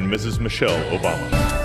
and Mrs. Michelle Obama.